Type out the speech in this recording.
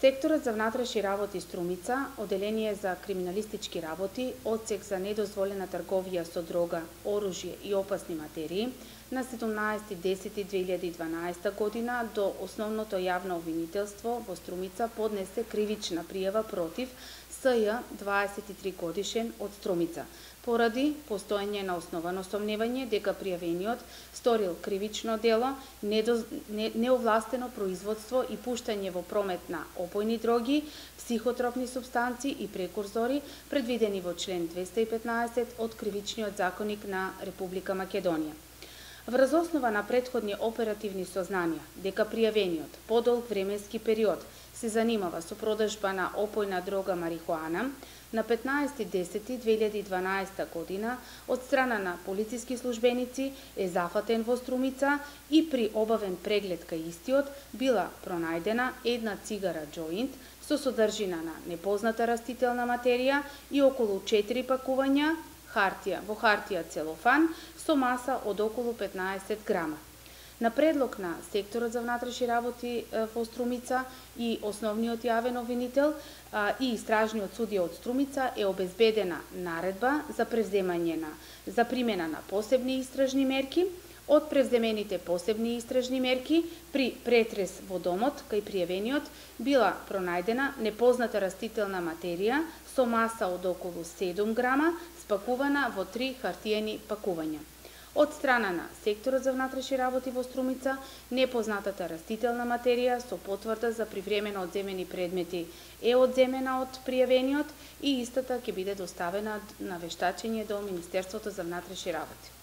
Секторот за внатрешни работи Струмица, Оделение за криминалистички работи, Одсек за недозволена трговија со дрога, оружје и опасни материи, на 17.10.2012 година до Основното јавно обвинителство во Струмица поднесе кривична пријава против СЈ 23 годишен од Струмица, поради постоење на основано сомневање дека пријавениот сторил кривично дело, неовластено производство и пуштање во промет на опојни дроги, психотропни субстанци и прекурзори, предвидени во член 215 од Кривичниот законник на Република Македонија. Врз основа на предходни оперативни сознанија дека пријавениот подолг временски период се занимава со продажба на опојна дрога марихуана, на 15.10.2012 година од страна на полициски службеници е зафатен во Струмица и при обавен преглед кај истиот била пронајдена една цигара джоинт со содржина на непозната растителна материја и околу 4 пакувања хартија во хартија целофан со маса од околу 15 грама. На предлог на секторот за внатрешни работи во Струмица и основниот јавен обвинител и истражниот судија од Струмица е обезбедена наредба за превземање на за примена на посебни истражни мерки од превземените посебни истражни мерки при претрес во домот кај пријавениот била пронајдена непозната растителна материја со маса од околу 7 грама спакувана во три хартиени пакувања. Од страна на секторот за внатрешни работи во Струмица, непознатата растителна материја со потврда за привремено одземени предмети е одземена од пријавениот и истата ќе биде доставена на вештачење до Министерството за внатрешни работи.